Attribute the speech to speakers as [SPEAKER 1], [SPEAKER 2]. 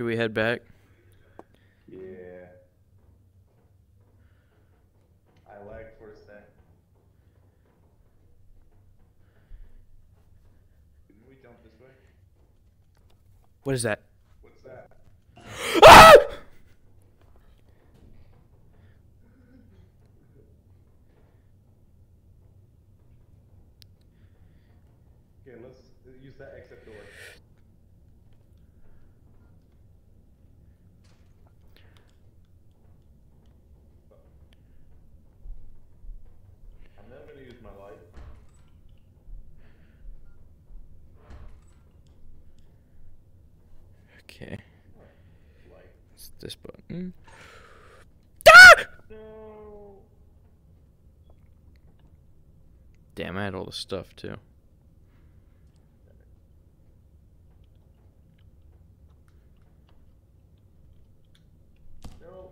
[SPEAKER 1] Should we head back?
[SPEAKER 2] Yeah. I lagged for a sec. Didn't we jump this way?
[SPEAKER 1] What is that?
[SPEAKER 2] What's that?
[SPEAKER 1] Ah!
[SPEAKER 2] Okay, let's use that exit door.
[SPEAKER 1] Okay. It's this button.
[SPEAKER 2] Ah!
[SPEAKER 1] Damn, I had all the stuff too. No.